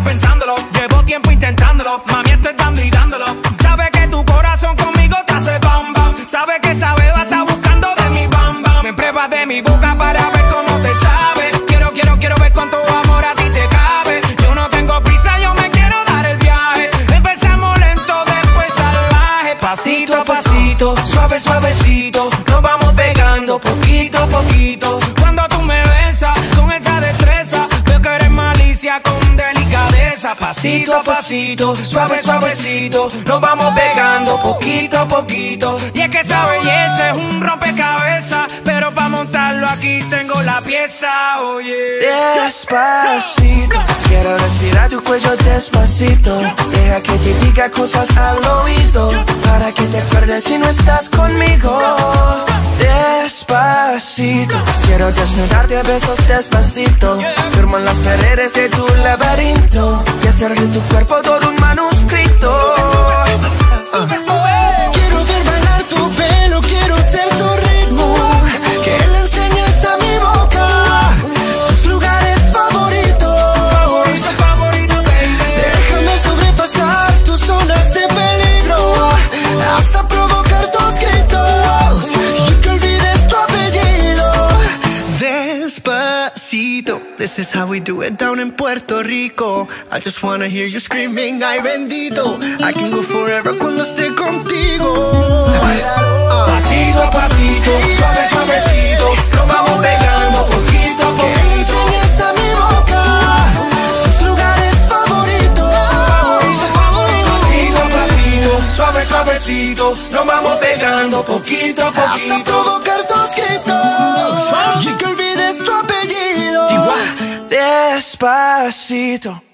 Pensándolo. Llevo tiempo intentándolo. Mami, estoy dando y dándolo. Sabe que tu corazón conmigo te hace bam bam. Sabe que esa beba está buscando de mi bam bam. Me pruebas de mi boca para ver cómo te sabe. Quiero, quiero, quiero ver cuánto amor a ti te cabe. Yo no tengo prisa, yo me quiero dar el viaje. Empezamos lento, después salvaje. Pasito a pasito, suave, suavecito. Nos vamos pegando poquito a poquito. Cuando tú me besas con esa destreza, veo que eres malicia con delicadeza. Pasito a pasito, suave, suavecito. Nos vamos pegando poquito a poquito. Y es que esa belleza es un rompecabezas. Pero para montarlo aquí tengo la pieza, oye. Despacito, quiero respirar tu cuello despacito. Deja que te diga cosas al oído. Para que te acuerdes si no estás conmigo. Despacito, quiero desnudarte a besos despacito. Firmo en las paredes de tu laberinto. Hacer de tu cuerpo todo un manuscrito. Quiero ver bailar tu pelo, quiero ser tu ritmo. Que le enseñes a mi boca tus lugares favoritos. Favorito, favorito. Déjame sobrepasar tus zonas de peligro hasta provocar Despacito, this is how we do it down in Puerto Rico. I just wanna hear you screaming, ay bendito. I can go forever cuando esté contigo. Pasito a pasito, suave, suavecito. Nos vamos pegando poquito a poquito. enseñes a mi boca tus lugares favoritos. Pasito a pasito, suave, suavecito. Nos vamos pegando poquito a Hasta poquito. provocar tus gritos Despacito.